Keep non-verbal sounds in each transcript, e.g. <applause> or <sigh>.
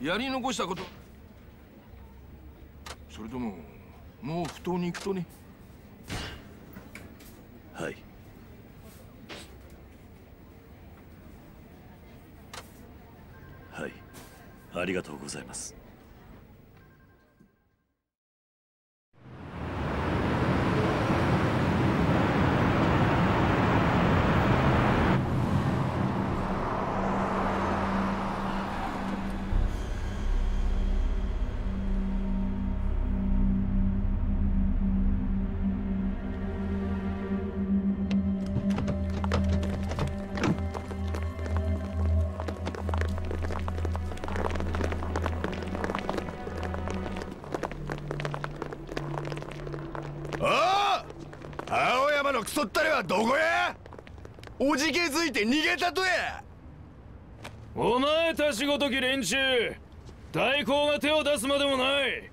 やり残したこと。それとももう不当に行くとね。はい。はい。ありがとうございます。おじけづいて逃げたとや。お前たちごとき連中大公が手を出すまでもない。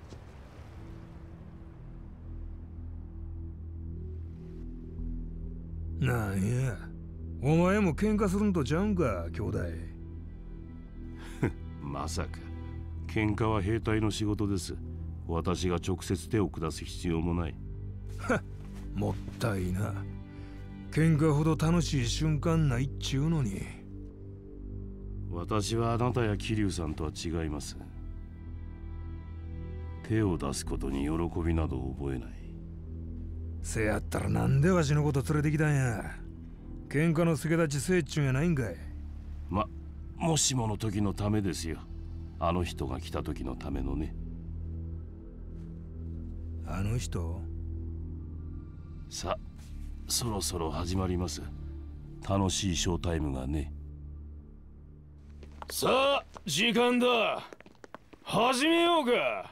なんや。お前も喧嘩するんとちゃうんか兄弟。<laughs> まさか。喧嘩は兵隊の仕事です。私が直接手を下す必要もない。は <laughs> っもったいな喧嘩ほど楽しい瞬間ないっちゅうのに。私はあなたや桐生さんとは違います。手を出すことに喜びなど覚えない。せやったらなんでわしのこと連れてきたんや。喧嘩の助立ちせいっちゅうんやないんかい。まもしもの時のためですよ。あの人が来た時のためのね。あの人？さそろそろ始まります。楽しいショータイムがね。さあ時間だ。始めようか。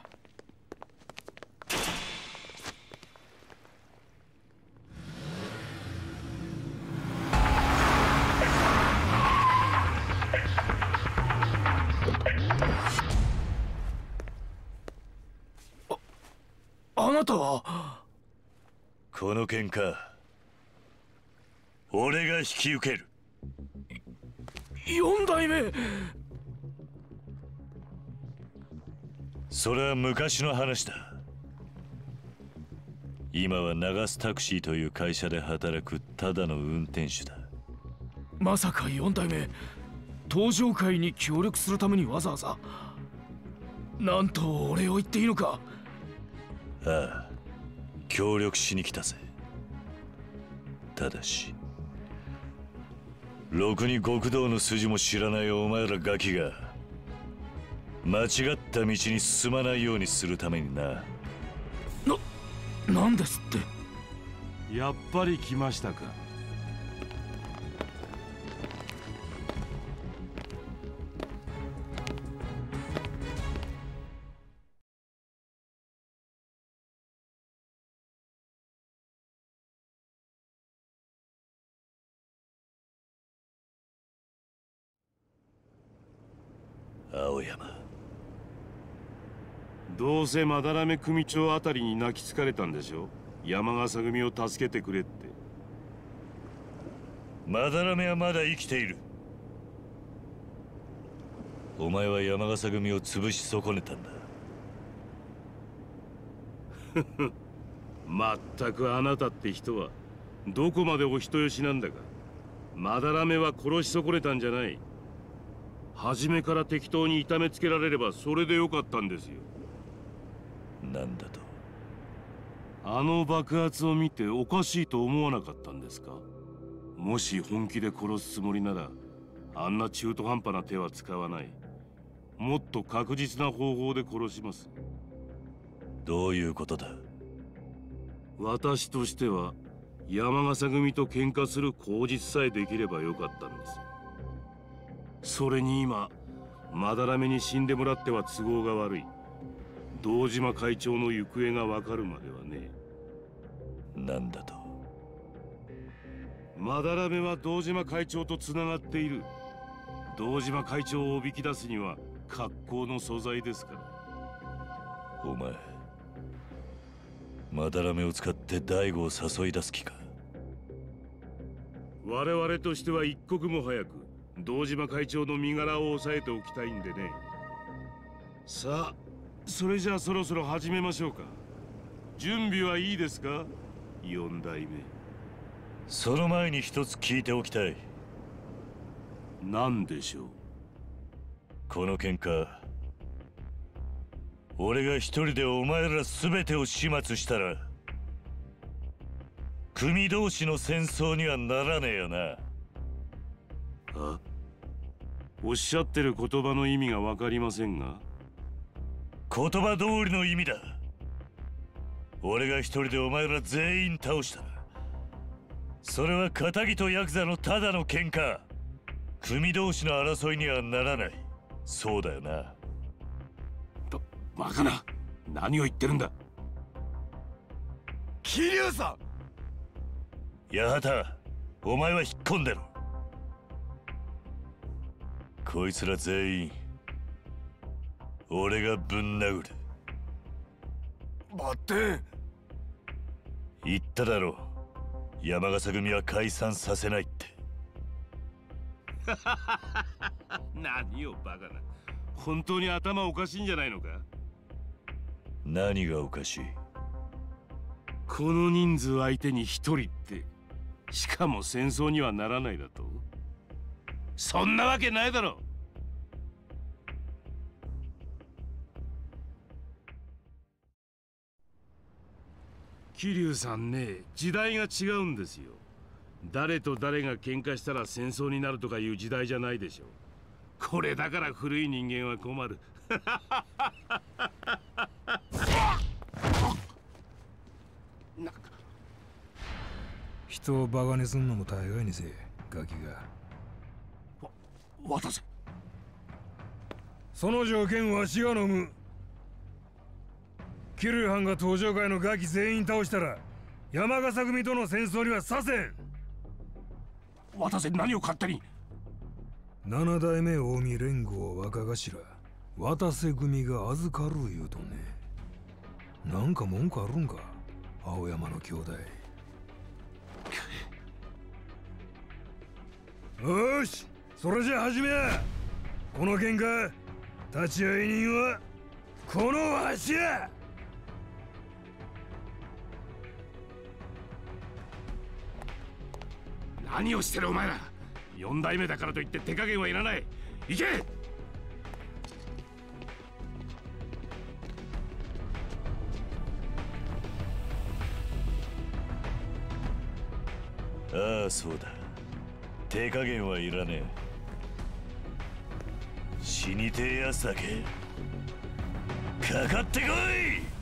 あなたは？この喧嘩俺が引き受ける。四代目。それは昔の話だ。今は流すタクシーという会社で働くただの運転手だ。まさか四代目。登場会に協力するためにわざわざ。なんとお礼を言っていいのか。ああ協力しに来たぜ。ただしろくに極道の筋も知らないお前らガキが間違った道に進まないようにするためにな。な、なんですって？やっぱり来ましたかうせ斑目組長あたりに泣きつかれたんでしょ？山笠組を助けてくれって。斑目はまだ生きている。お前は山笠組を潰し損ねたんだ。まったくあなたって人はどこまでお人よしなんだか。斑目は殺し損ねたんじゃない。初めから適当に痛めつけられればそれでよかったんですよなんだと？あの爆発を見ておかしいと思わなかったんですか？もし本気で殺すつもりならあんな中途半端な手は使わない。もっと確実な方法で殺します。どういうことだ？私としては山笠組と喧嘩する口実さえできればよかったんです。それに今斑目に死んでもらっては都合が悪い堂島会長の行方が分かるまではね。なんだと？斑目は堂島会長とつながっている。堂島会長をおびき出すには格好の素材ですから。お前斑目を使って大悟を誘い出す気か？我々としては一刻も早く堂島会長の身柄を押さえておきたいんでね。さあそれじゃあそろそろ始めましょうか。準備はいいですか？四代目。その前に一つ聞いておきたい。何でしょう？この喧嘩。俺が一人でお前ら全てを始末したら組同士の戦争にはならねえよな。あおっしゃってる言葉の意味が分かりませんが言葉通りの意味だ。俺が一人でお前ら全員倒した。それは仇とヤクザのただの喧嘩。組同士の争いにはならない。そうだよな。ババカな。何を言ってるんだ。桐生さ八幡お前は引っ込んでろ。こいつら全員俺がぶん殴る。んバッテン言っただろ山笠組は解散させないって。<laughs> 何をバカな。本当に頭おかしいんじゃないのか？何がおかしい？この人数相手に一人って。しかも戦争にはならないだと？そんなわけないだろ桐生さんね時代が違うんですよ。誰と誰が喧嘩したら戦争になるとかいう時代じゃないでしょこれだから古い人間は困る。人をバカにすんのも大概にせえガキが。渡せその条件わしが飲むキルハンが登場会のガキ全員倒したら山笠組との戦争にはさせん。渡せ何を勝手に？七代目近江連合若頭渡瀬組が預かる言うとね。なんか文句あるんか青山の兄弟。<laughs> よしそれじゃ始めや。この喧嘩立ち会い人はこのわしや何をしてるお前ら。四代目だからといって手加減はいらない。行け！ああそうだ。手加減はいらねえ。死にてえやつだけ。かかってこい！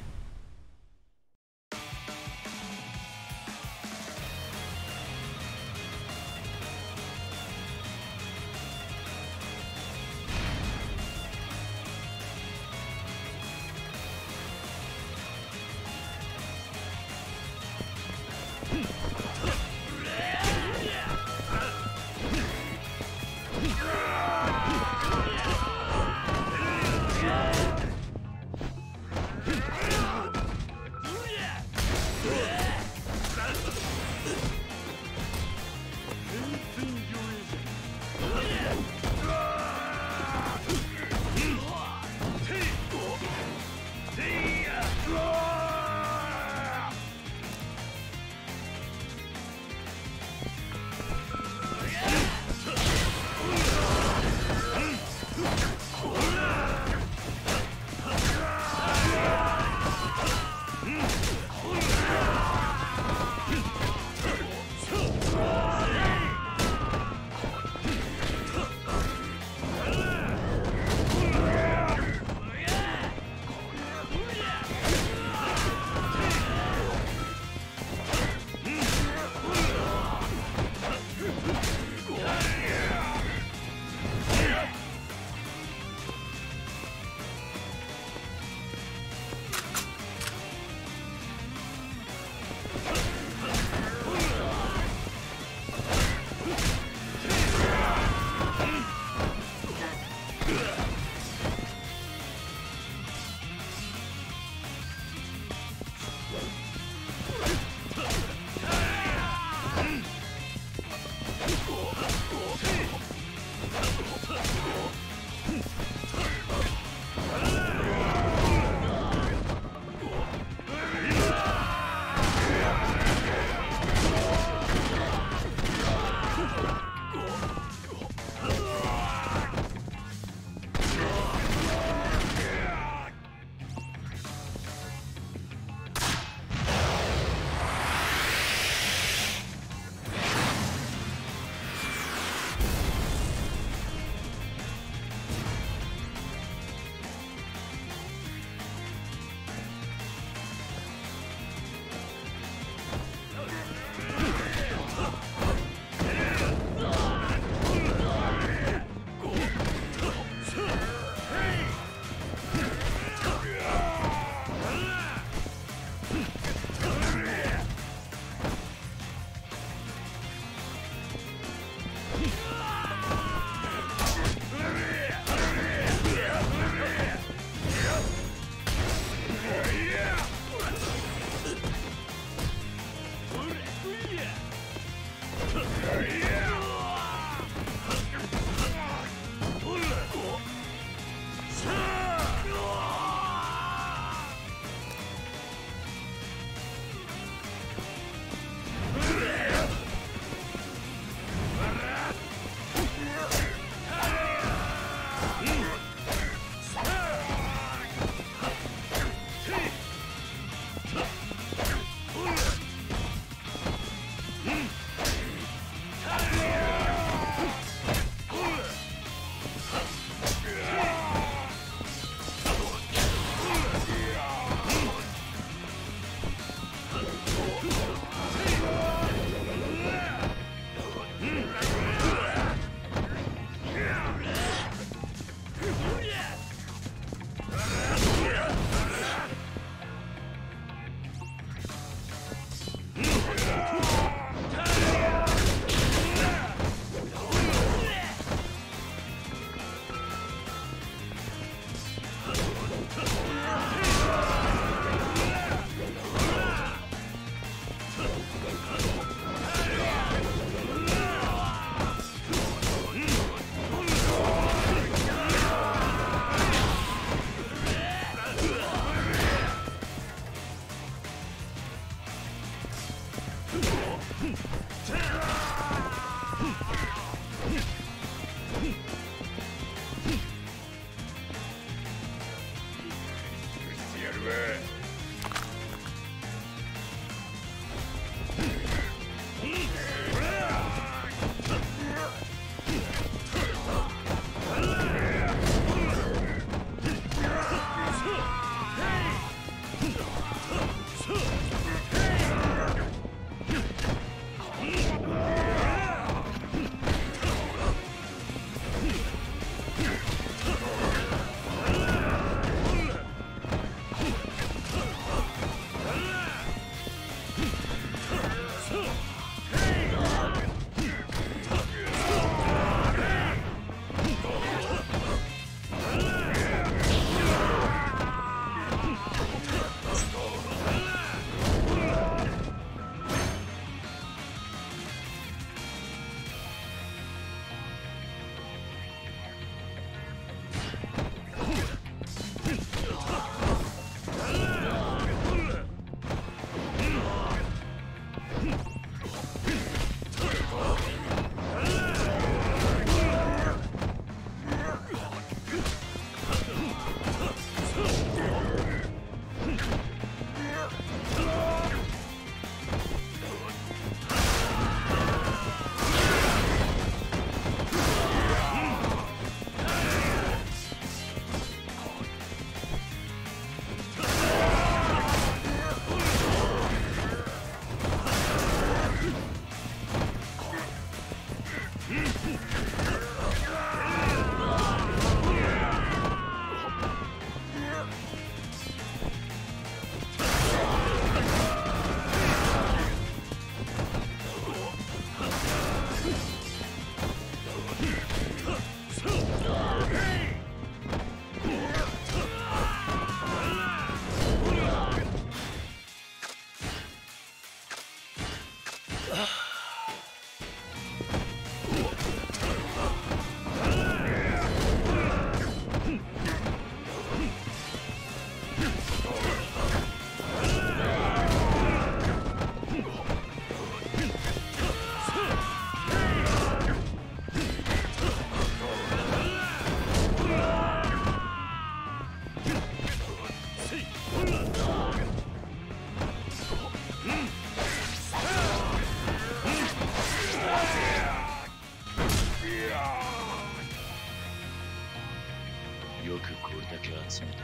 れ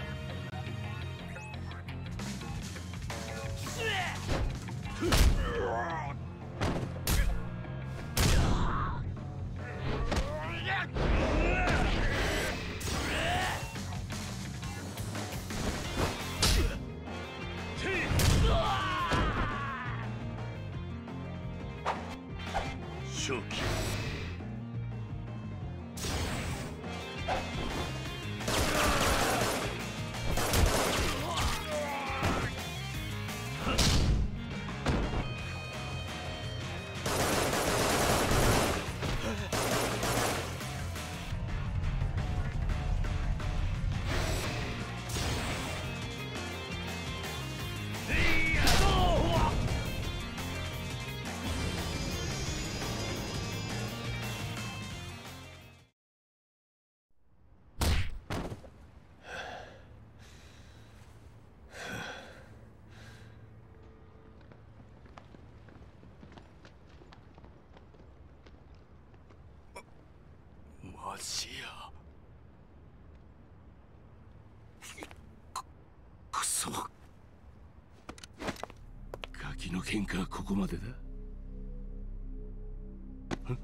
マジや。くくそ。ガキの喧嘩はここまでだ。ん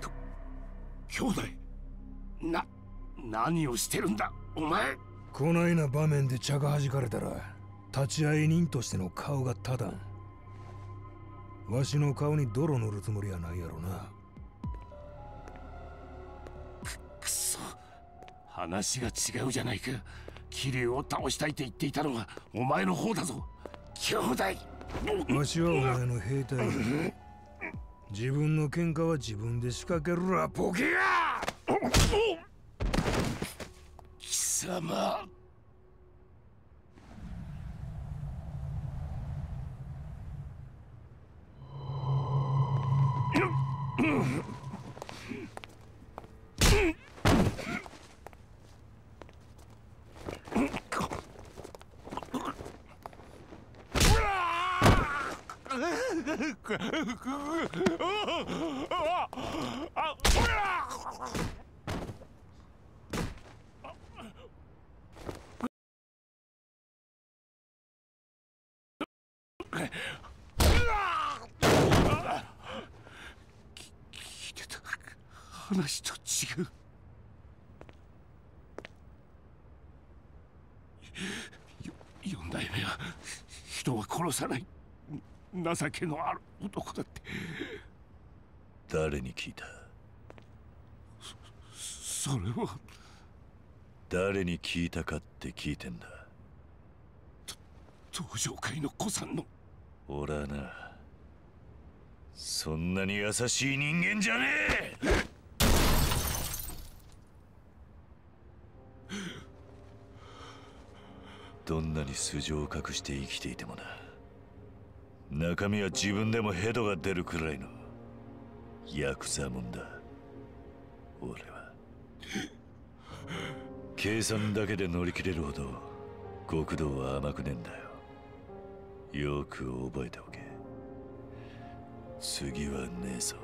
と兄弟。な何をしてるんだお前。こないな場面で茶が弾かれたら立ち会い人としての顔が立たんわしの顔に泥塗るつもりはないやろな。話が違うじゃないか。桐生を倒したいと言っていたのはお前の方だぞ。兄弟。わしはお前の兵隊自分の喧嘩は自分で仕掛けるらボケが貴様話と違う。四代目は人は殺さない。情けのある男だって。誰に聞いた？それは。誰に聞いたかって聞いてんだ？登場会の子さんの。俺はな。そんなに優しい人間じゃねえ！どんなに素性を隠して生きていてもな中身は自分でもヘドが出るくらいのヤクザもんだ。俺は。計算だけで乗り切れるほど極道は甘くねえんだよ。よく覚えておけ。次はねえぞ。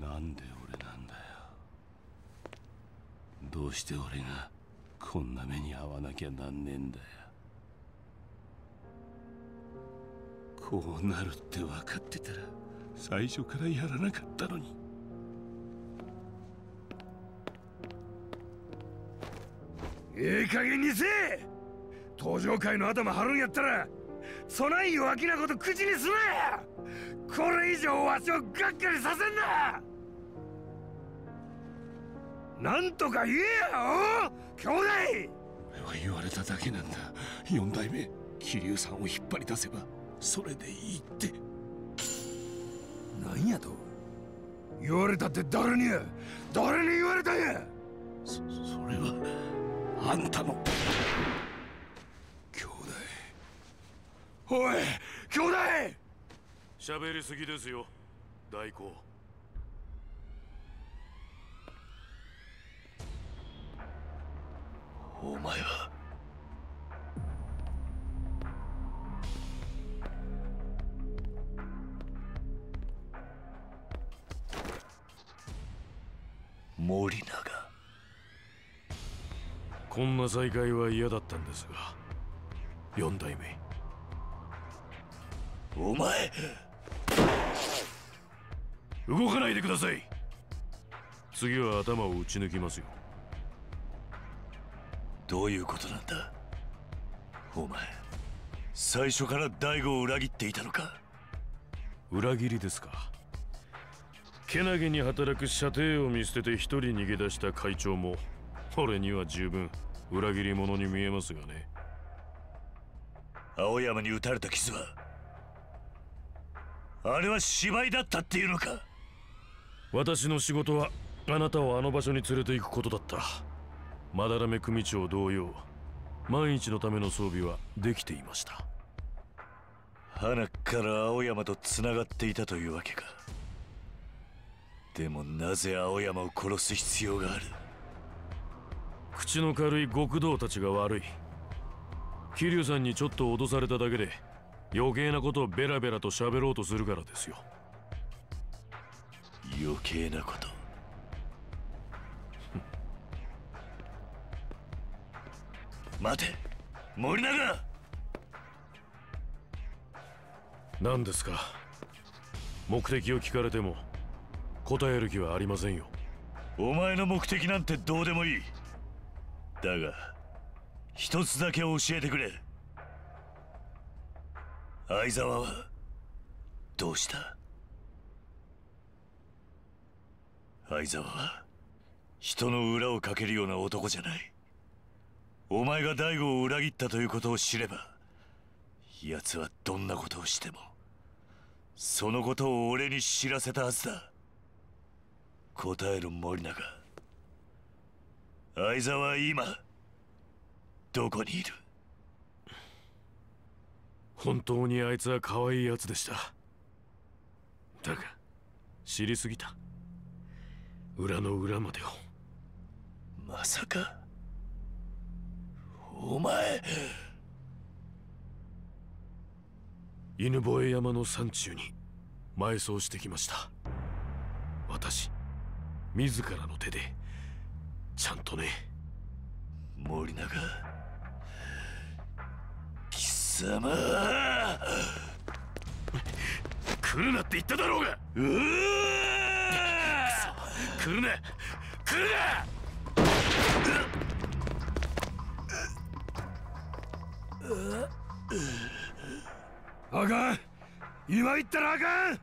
なんでどうして俺がこんな目に遭わなきゃなんねえんだよ。こうなるって分かってたら最初からやらなかったのに。ええ加減にせえ！登場会の頭張るんやったらそない弱気なこと口にすなこれ以上わしをがっかりさせんな！なんとか言えやお兄弟！俺は言われただけなんだ。四代目桐生さんを引っ張り出せばそれでいいって。なんやと？言われたって誰に？や誰に言われたんや？そそれはあんたの。兄弟。おい兄弟！喋りすぎですよ大公お前は。森永。こんな再会は嫌だったんですが。四代目。お前。動かないでください。次は頭を打ち抜きますよどういうことなんだ？お前最初から大悟を裏切っていたのか？裏切りですか？けなげに働く射程を見捨てて一人逃げ出した会長も俺には十分裏切り者に見えますがね。青山に撃たれた傷はあれは芝居だったっていうのか？私の仕事はあなたをあの場所に連れて行くことだったまだらめ組長同様万一のための装備はできていました。花から青山と繋がっていたというわけか。でもなぜ青山を殺す必要がある？口の軽い極道たちが悪い。桐生さんにちょっと脅されただけで余計なことをベラベラと喋ろうとするからですよ。余計なこと待て森永。何ですか？目的を聞かれても答える気はありませんよ。お前の目的なんてどうでもいい。だが一つだけ教えてくれ。相沢はどうした？相沢は人の裏をかけるような男じゃないお前が大悟を裏切ったということを知れば奴はどんなことをしてもそのことを俺に知らせたはずだ。答える森永。相沢は今どこにいる？本当にあいつは可愛いやつでした。だが知りすぎた。裏の裏までを。まさかお前。犬吠山の山中に埋葬してきました。私自らの手でちゃんとね。森永。貴様。来るなって言っただろうが。うわ来るな。来るなあかん。今言ったらあかん。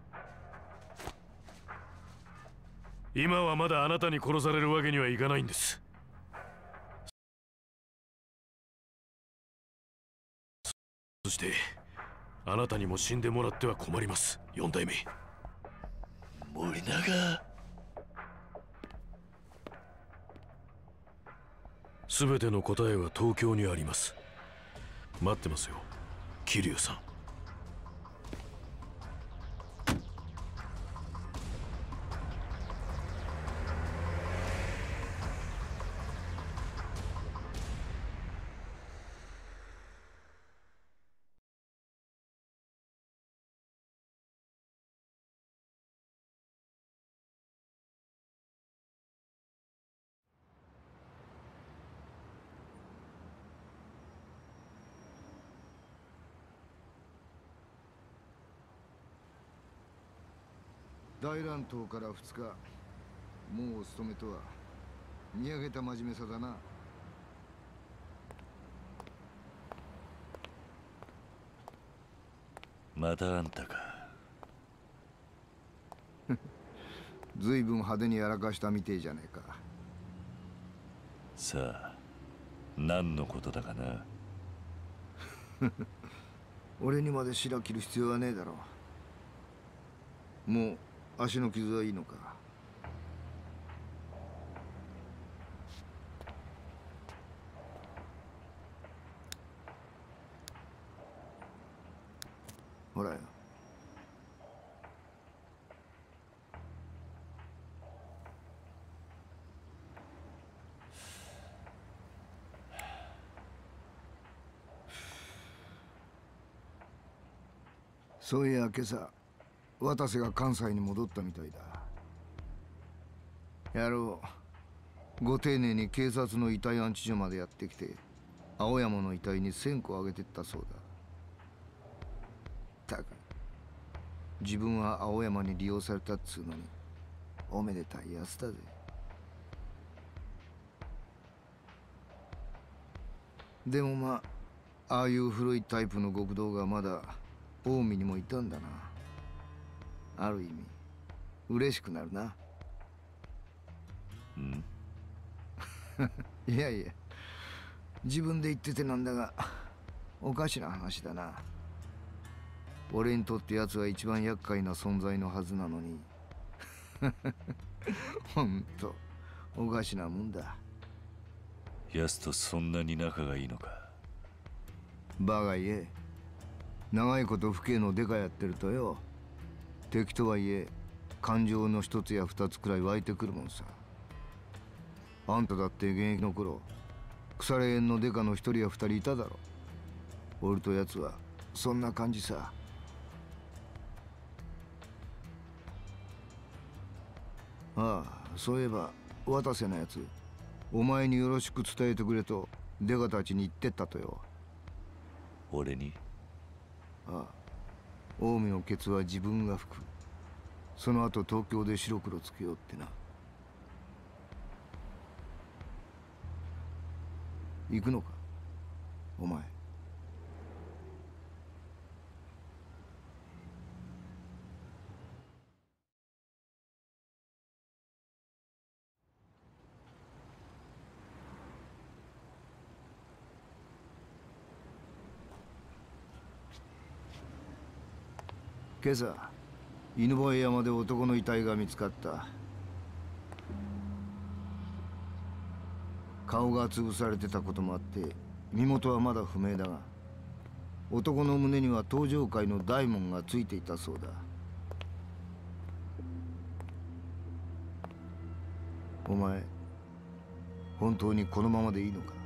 今はまだあなたに殺されるわけにはいかないんです。そしてあなたにも死んでもらっては困ります。四代目。森永。全ての答えは東京にあります。待ってますよ。桐生さん。大乱闘から2日もうお勤めとは見上げた真面目さだな。またあんたか。<laughs> 随分派手にやらかしたみてえじゃねえか。さあ何のことだかな。<laughs> 俺にまで白切る必要はねえだろもう足の傷はいいのか？ほらよ。そういや今朝渡瀬が関西に戻ったみたいだ。野郎ご丁寧に警察の遺体安置所までやってきて青山の遺体に線香をあげてったそうだ。たく自分は青山に利用されたっつうのにおめでたいやつだぜでもまあああいう古いタイプの極道がまだ近江にもいたんだな。ある意味嬉しくなるな。うん。<laughs> いやいや自分で言っててなんだがおかしな話だな。俺にとって奴は一番厄介な存在のはずなのに。ほんとおかしなもんだ。奴とそんなに仲がいいのか？バカ言え。長いこと父兄のデカやってるとよ敵とはいえ感情の一つや二つくらい湧いてくるもんさ。あんただって現役の頃腐れ縁のデカの一人や二人いただろ。俺と奴はそんな感じさ。ああそういえば渡瀬のやつお前によろしく伝えてくれとデカたちに言ってったとよ。俺に？ああ近江のケツは自分が吹く。その後東京で白黒つけようってな。行くのか？お前。今朝犬吠山で男の遺体が見つかった。顔が潰されてたこともあって身元はまだ不明だが男の胸には登場界の大門がついていたそうだ。お前本当にこのままでいいのか？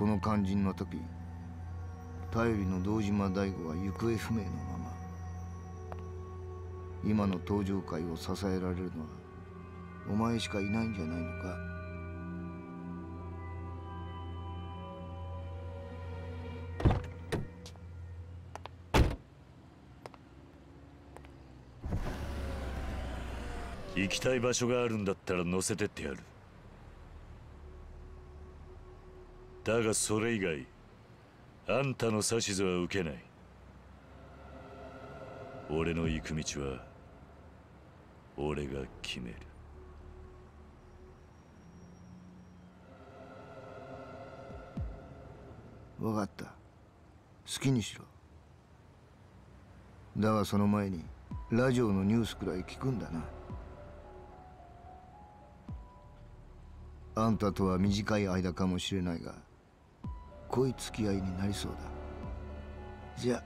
この肝心の時頼りの堂島大吾は行方不明のまま今の登場界を支えられるのはお前しかいないんじゃないのか？行きたい場所があるんだったら乗せてってやる。だがそれ以外あんたの指図は受けない。俺の行く道は俺が決める。分かった。好きにしろ。だがその前にラジオのニュースくらい聞くんだな。あんたとは短い間かもしれないが濃い付き合いになりそうだ。じゃあ。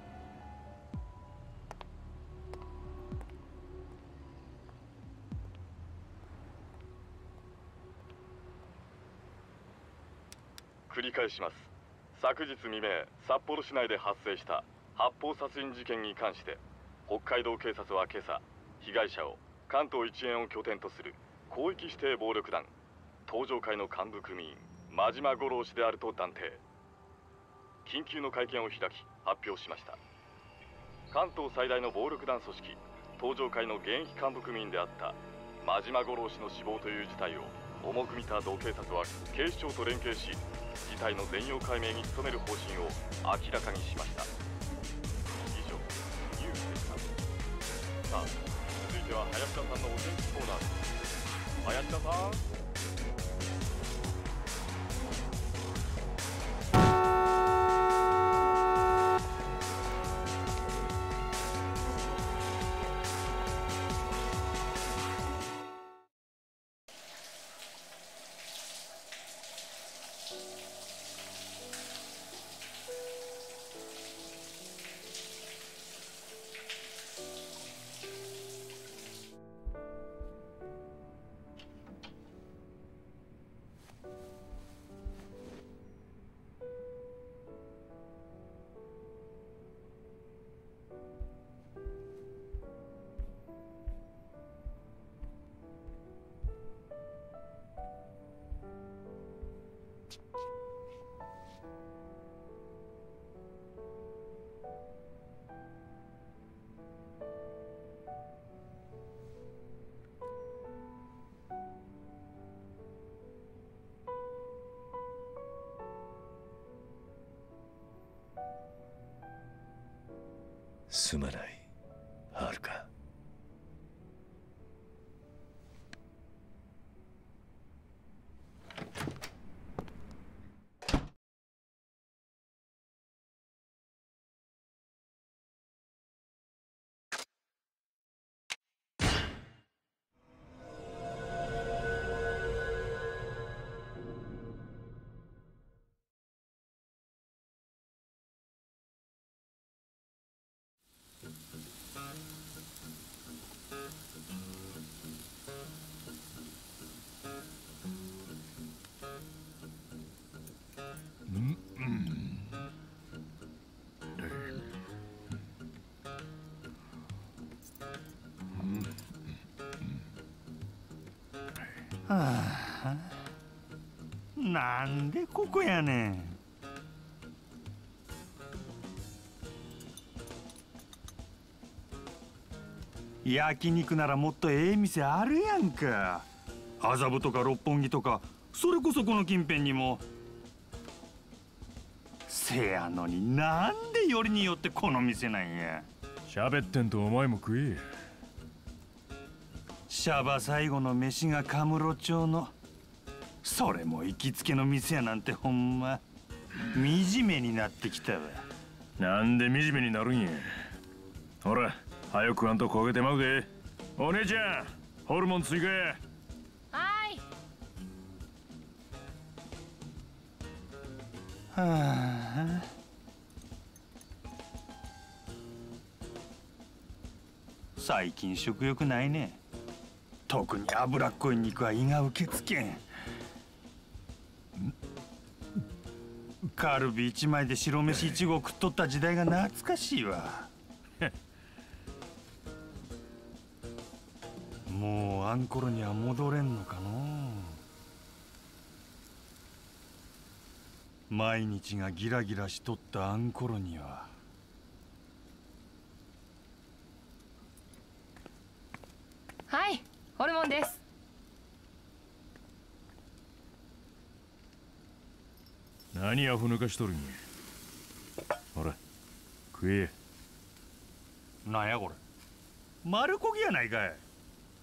繰り返します。昨日未明札幌市内で発生した発砲殺人事件に関して北海道警察は今朝被害者を関東一円を拠点とする広域指定暴力団東上会の幹部組員真島五郎氏であると断定。緊急の会見を開き発表しました。関東最大の暴力団組織東上会の現役幹部組員であった真島五郎氏の死亡という事態を重く見た同警察は警視庁と連携し事態の全容解明に努める方針を明らかにしました。以上ニュースでした。さあ続いては林田さんのお天気コーナーです。林田さん。すまないなんでここやねん。焼肉ならもっとええ店あるやんか。麻布とか六本木とかそれこそこの近辺にも。せやのになんでよりによってこの店なんや。喋ってんとお前も食えシャバ最後の飯がカムロ町の。それも行きつけの店やなんてほんま。惨めになってきたわ。なんで惨めになるんや。ほら早くあんと焦げてまうで。お姉ちゃんホルモン追加や。はい。はあ。最近食欲ないね特に脂っこい肉は胃が受け付けん。カルビ一枚で白飯一合食っとった時代が懐かしいわ。もうあんころには戻れんのかの。毎日がギラギラしとったあんころにははいホルモンです。何アホ抜かしとるんや。ほら食え。なんやこれ。丸焦げやないかい。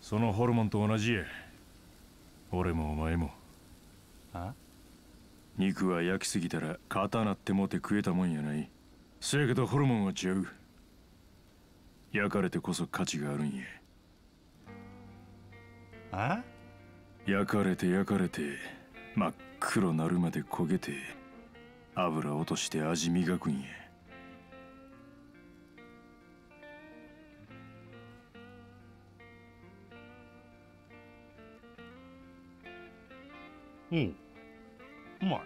そのホルモンと同じや。俺もお前も。あ？肉は焼きすぎたら刀ってもて食えたもんやない。せやけどホルモンは違う。焼かれてこそ価値があるんやあ？焼かれて焼かれて真っ黒なるまで焦げて油落として味磨くんや。うん。うまい。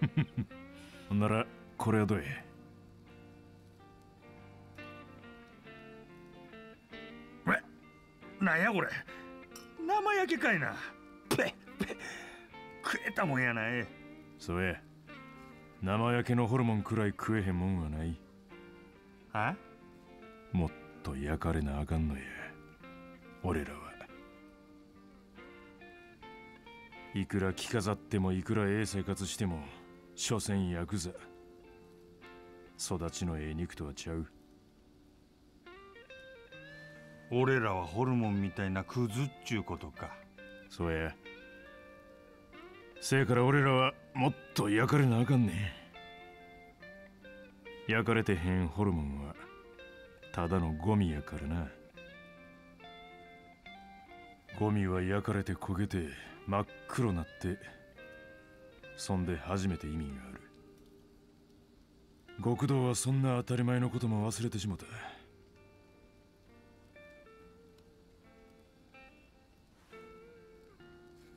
<laughs> ほんならこれはどうや？なんやこれ？生焼けかいな。ペッペッ。食えたもんやない。そうや。生焼けのホルモンくらい食えへんもんはない。あ？もっと焼かれなあかんのや。俺らは。いくら着飾ってもいくらええ生活しても所詮ヤクザ育ちのええ肉とはちゃう俺らはホルモンみたいなクズっちゅうことか。そうや。せやから俺らはもっと焼かれなあかんね焼かれてへんホルモンはただのゴミやからな。ゴミは焼かれて焦げて真っ黒なってそんで初めて意味がある。極道はそんな当たり前のことも忘れてしもた。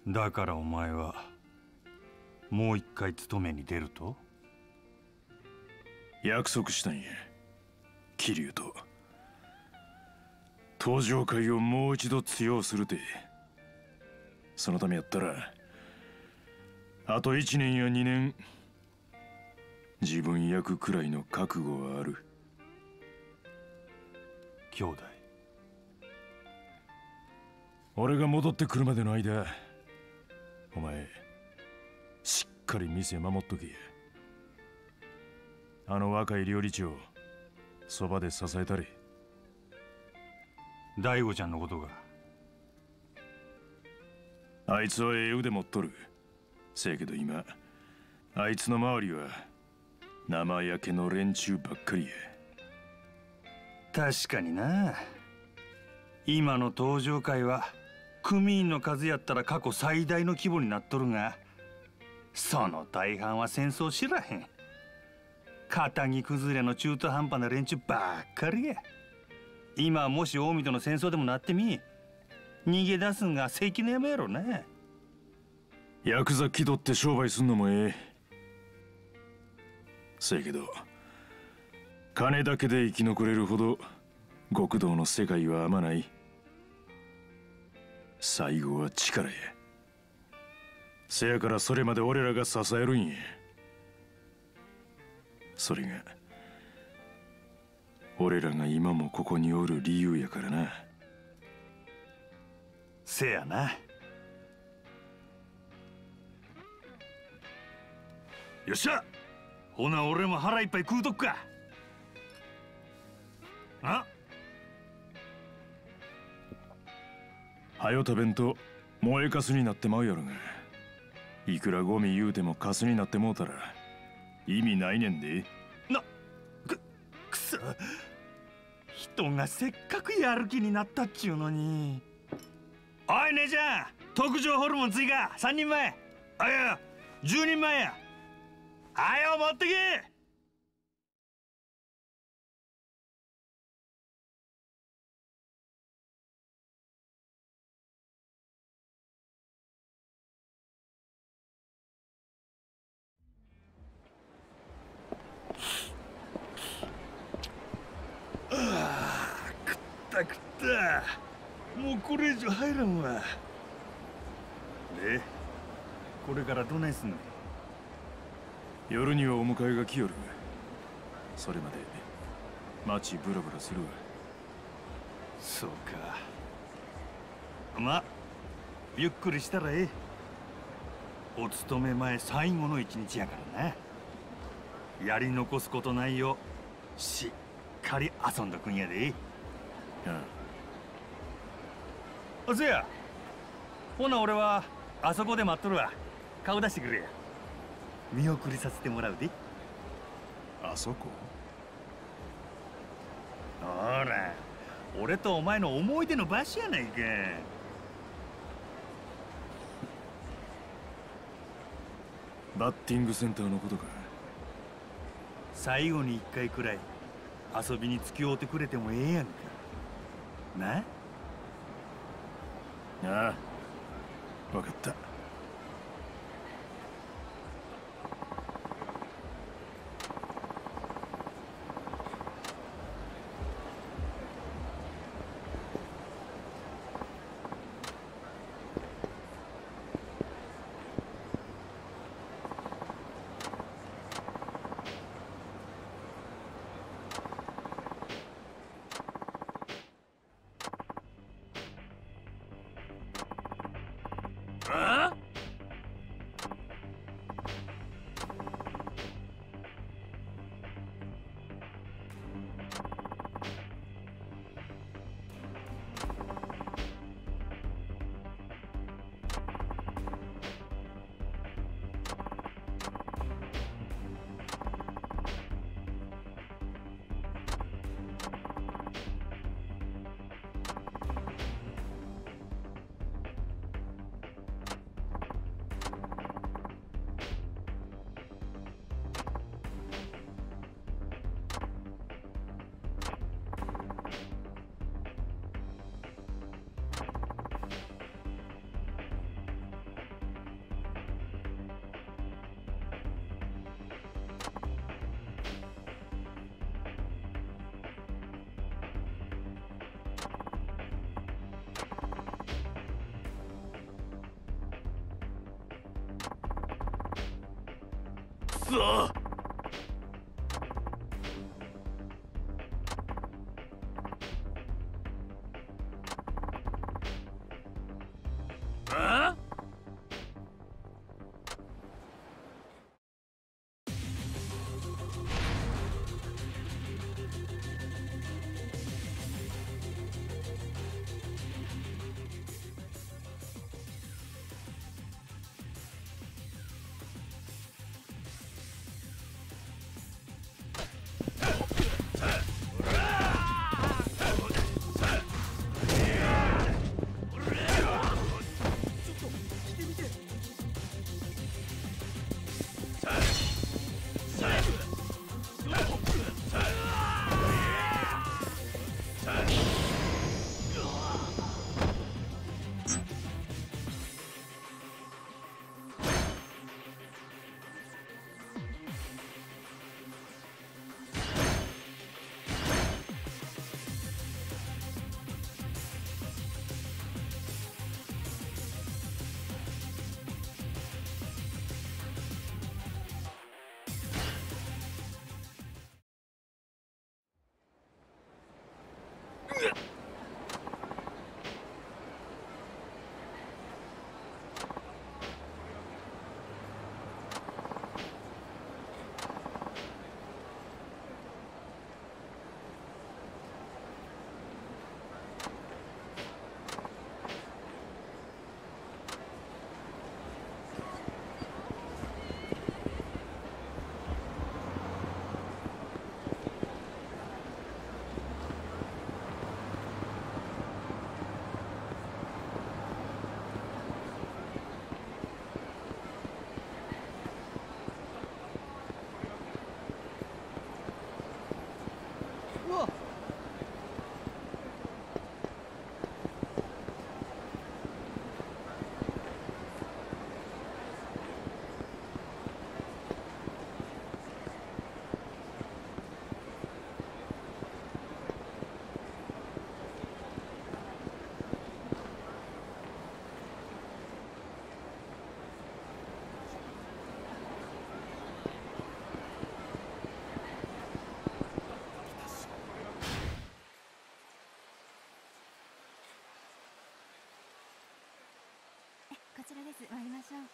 だからお前はもう一回勤めに出ると？約束したんや。桐生と。登場会をもう一度強うするて。そのためやったらあと1年や2年自分焼くくらいの覚悟はある。兄弟。俺が戻ってくるまでの間お前しっかり店守っとけあの若い料理長そばで支えたれ。大悟ちゃんのことが。あいつはええ腕持っとる。せやけど今あいつの周りは生焼けの連中ばっかりや。確かにな。今の登場会は組員の数やったら過去最大の規模になっとるがその大半は戦争知らへん。肩着崩れの中途半端な連中ばっかりや。今もし近江との戦争でもなってみ逃げ出すんが関の山やろな。ヤクザ気取って商売すんのもええ。せやけど金だけで生き残れるほど極道の世界は甘ない。最後は力や。せやからそれまで俺らが支えるんや。それが俺らが今もここにおる理由やからな。せやな。よっしゃ。ほな俺も腹いっぱい食うとくか。あはよ食べんと燃えかすになってまうやろが。いくらゴミ言うてもカスになってもうたら意味ないねんで。なくくそ。人がせっかくやる気になったっちゅうのに。おい姉ちゃん特上ホルモン追加。3人前。あいや10人前や。あよ持ってけああ食った食ったもうこれ以上入らん。わでこれからどないすんの夜にはお迎えが来よる。それまで街ブラブラするわ。そうか。まあゆっくりしたらええ。お勤め前最後の一日やからな。やり残すことないよ。しっかり遊んどくんやで。ああせやほな俺はあそこで待っとるわ。顔出してくれや。見送りさせてもらうで。あそこ？ほら俺とお前の思い出の場所やないか。バッティングセンターのことか最後に一回くらい遊びに付き合うてくれてもええやんか。なあ？あ。分かった。く Yeah. ちらです。参りましょう。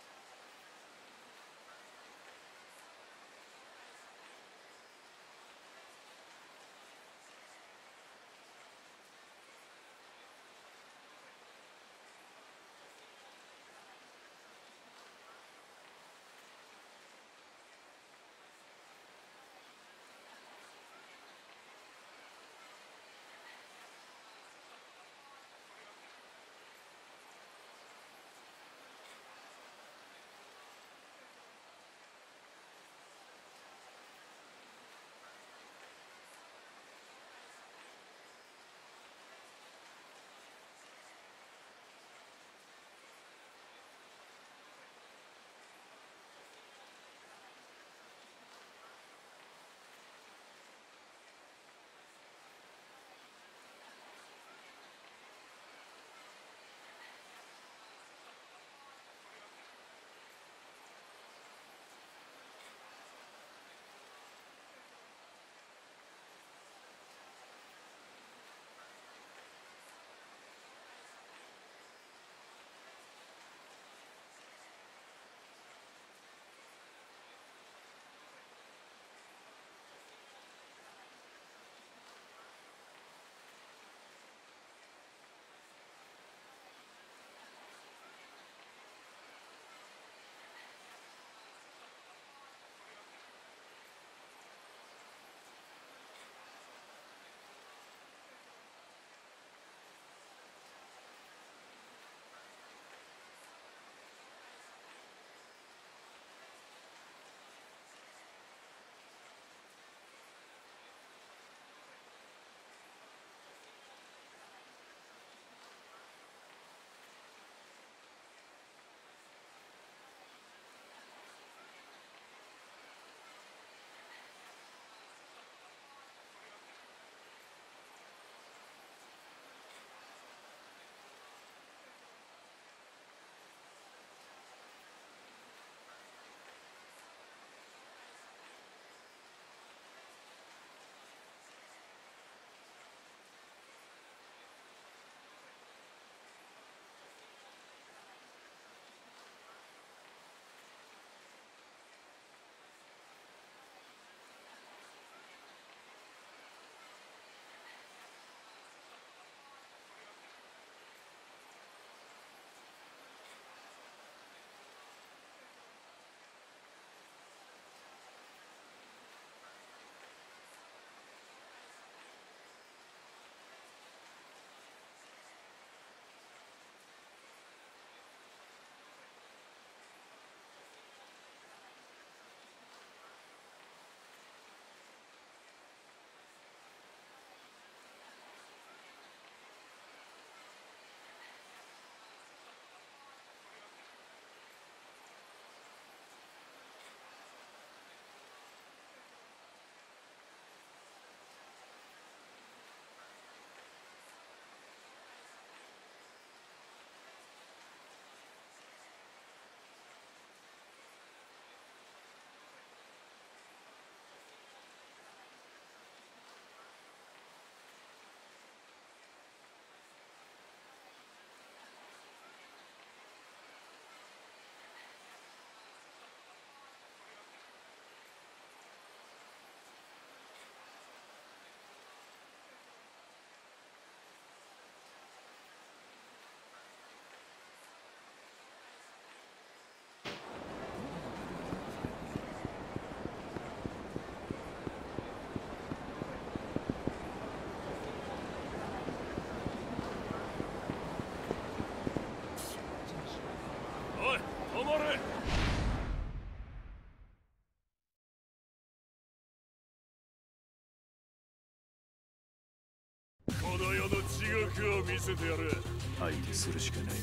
見せてやる。相手するしかないか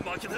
な負けだ。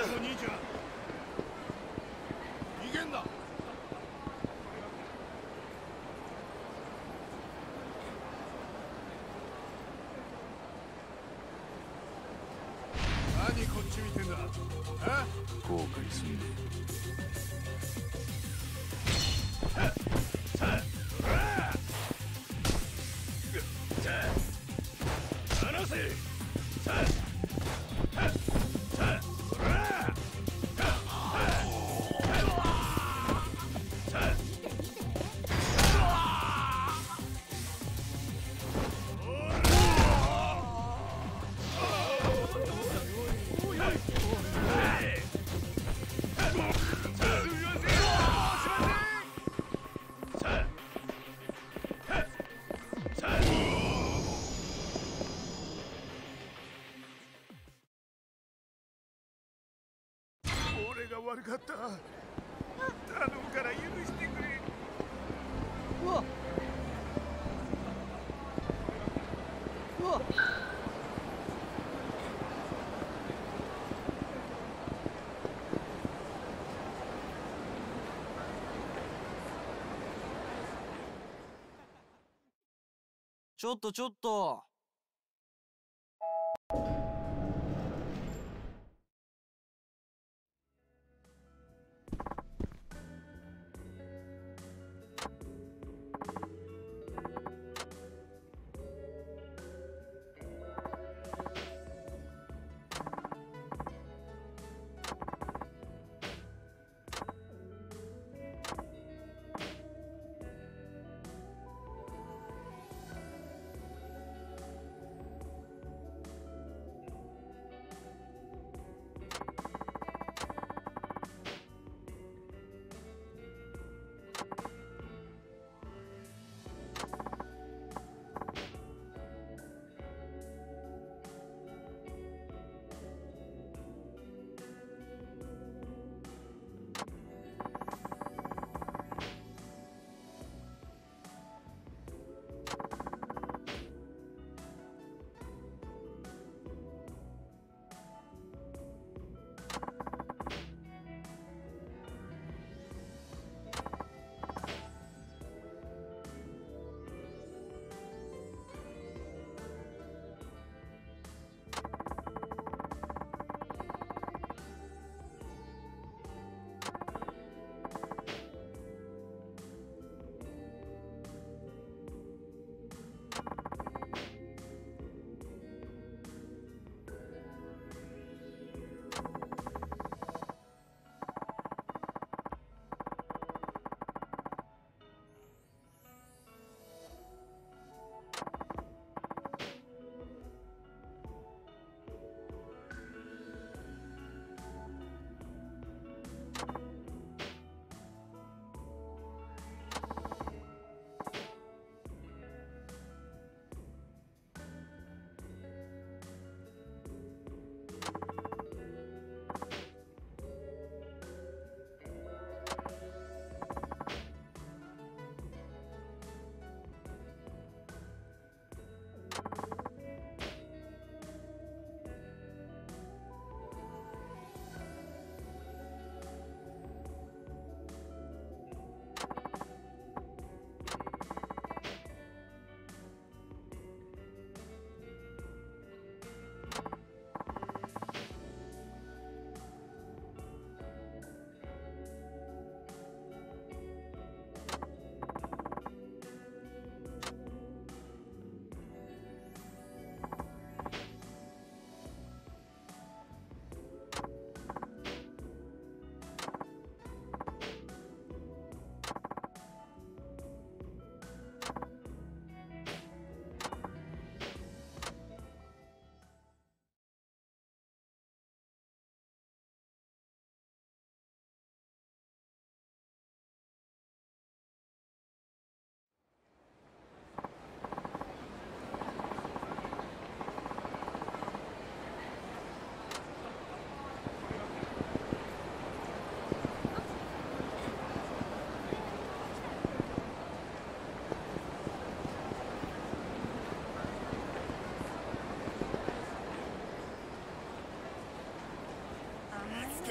悪かった。頼むから許してくれ。うわ。うわ。ちょっとちょっと。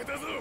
たぞ。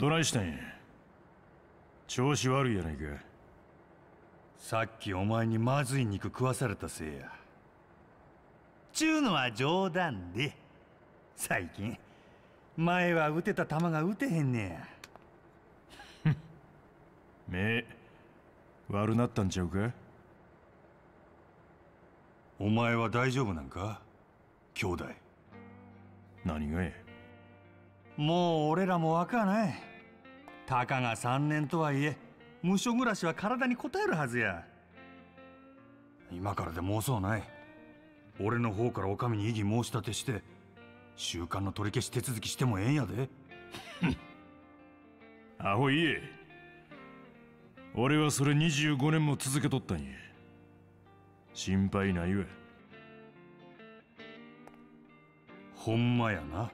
どないしたんや？調子悪いやないか。さっきお前にまずい肉食わされたせいや。ちゅうのは冗談で。最近前は打てた球が打てへんねや。<laughs> 目悪なったんちゃうか？お前は大丈夫なんか？兄弟。何がや？もう俺らも若ないたかが3年とはいえ無所暮らしは体に応えるはずや。今からでもそうない。俺の方からお上に異議申し立てして習慣の取り消し手続きしてもええんやで。<laughs> アホいえ。俺はそれ25年も続けとったんや。心配ないわ。ほんまやな。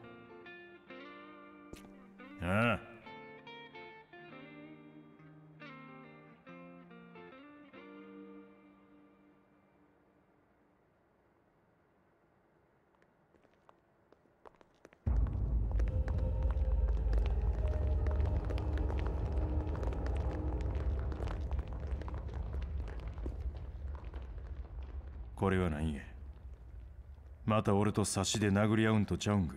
ああこれは何や。また俺と差しで殴り合うんとちゃうんか。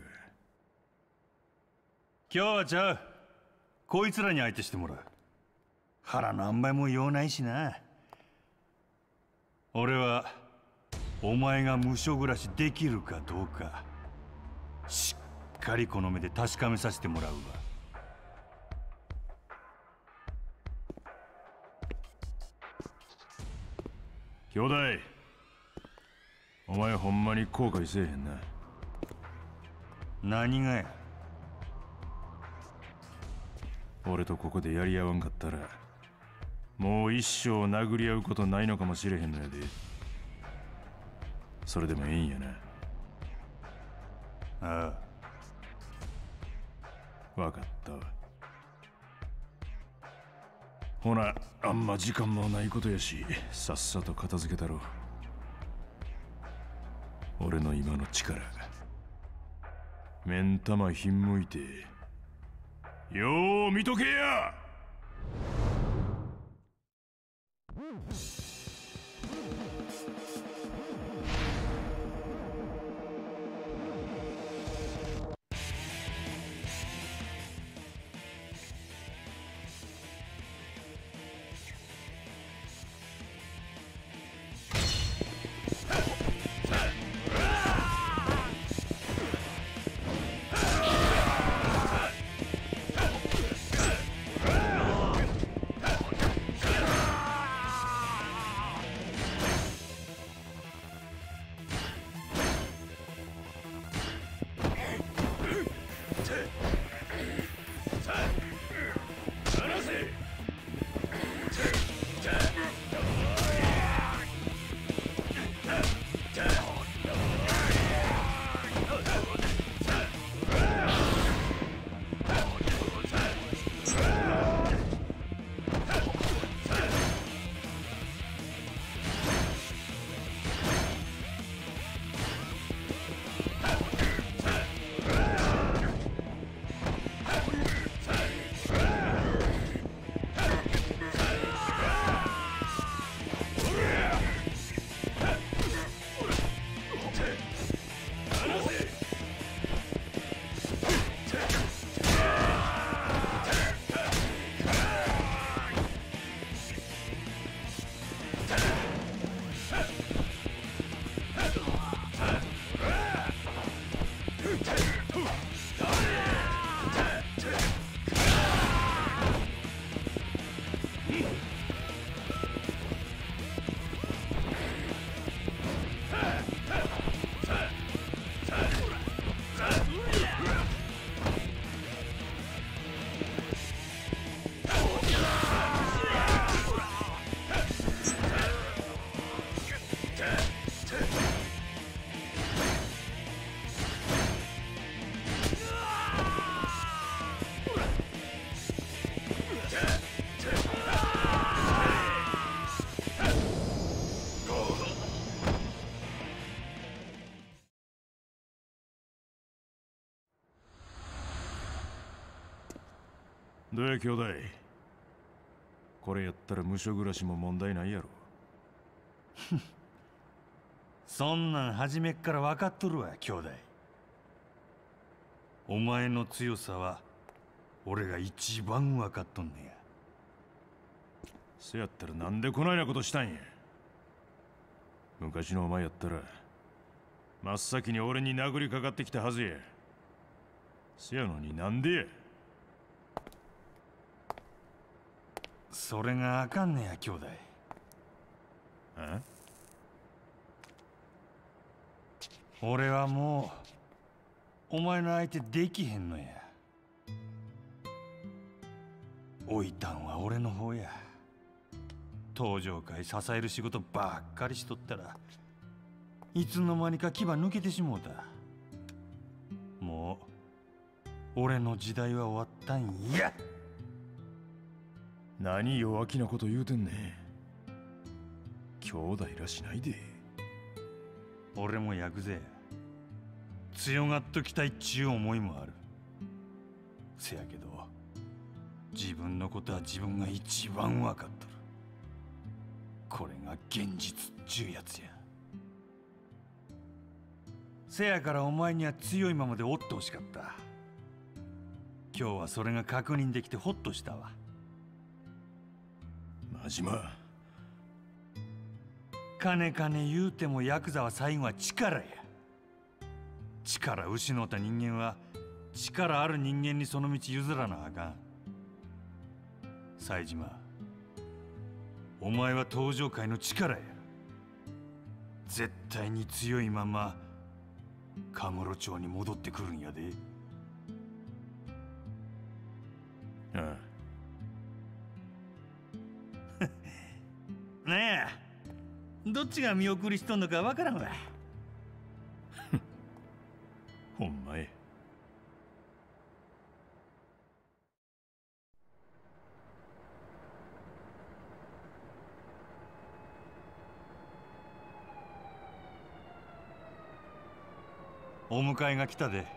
今日はちゃう。こいつらに相手してもらう。腹何倍も用ないしな。俺はお前が無所暮らしできるかどうかしっかりこの目で確かめさせてもらうわ。兄弟お前ほんまに後悔せえへんな。何がや？俺とここでやり合わんかったらもう一生殴り合うことないのかもしれへんのやで。それでもええんやな。ああ。分かったわ。ほなあんま時間もないことやしさっさと片付けたろ俺の今の力。目ん玉ひんむいてよう見とけや。どや兄弟。これやったら無所暮らしも問題ないやろ。<laughs> そんなん初めっから分かっとるわ兄弟。お前の強さは俺が一番分かっとんねや。せやったらなんでこないなことしたんや。昔のお前やったら真っ先に俺に殴りかかってきたはずや。せやのになんでや。それがあかんねや兄弟。あ俺はもうお前の相手できへんのや。置いたんは俺の方や。登場会支える仕事ばっかりしとったらいつの間にか牙抜けてしもうた。もう俺の時代は終わったんや何弱気なこと言うてんね兄弟らしないで。俺もヤクゼ強がっときたいっちゅう思いもある。せやけど自分のことは自分が一番分かっとる。これが現実っちゅうやつや。せやからお前には強いままでおってほしかった。今日はそれが確認できてホッとしたわ。真島。金金言うてもヤクザは最後は力や。力失った人間は力ある人間にその道譲らなあかん。冴島お前は登場界の力や。絶対に強いままカムロ町に戻ってくるんやで。どっちが見送りしとんのかわからんわ。<laughs> ほんまや。お迎えが来たで